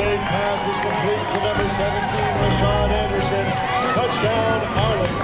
Today's pass was complete to number 17, Rashawn Anderson. Touchdown, Arlington.